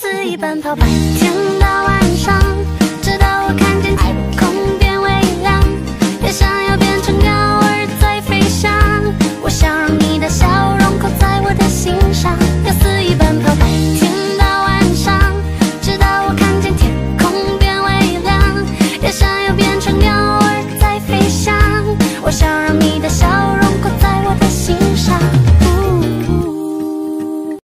肆意奔跑，白天到晚上，直到我看见天空变微亮，也想要变成鸟儿在飞翔。我想让你的笑容刻在我的心上。要肆意奔跑，白天到晚上，直到我看见天空变微亮，也想要变成鸟儿在飞翔。我想让你的笑。